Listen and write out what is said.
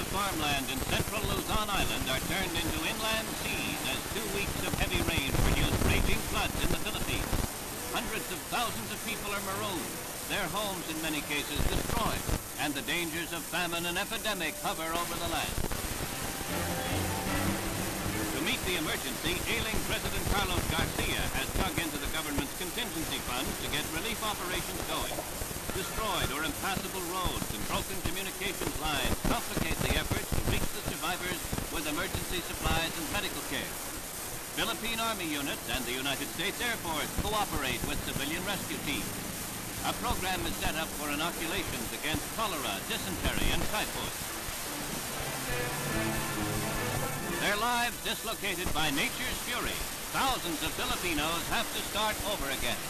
farmland in central Luzon Island are turned into inland seas as two weeks of heavy rain produce raging floods in the Philippines. Hundreds of thousands of people are marooned, their homes in many cases destroyed, and the dangers of famine and epidemic hover over the land. To meet the emergency, ailing President Carlos Garcia has dug into the government's contingency funds to get relief operations going. Destroyed or impassable roads and broken communications lines complicate the efforts to reach the survivors with emergency supplies and medical care. Philippine Army units and the United States Air Force cooperate with civilian rescue teams. A program is set up for inoculations against cholera, dysentery, and typhoid. Their lives dislocated by nature's fury, thousands of Filipinos have to start over again.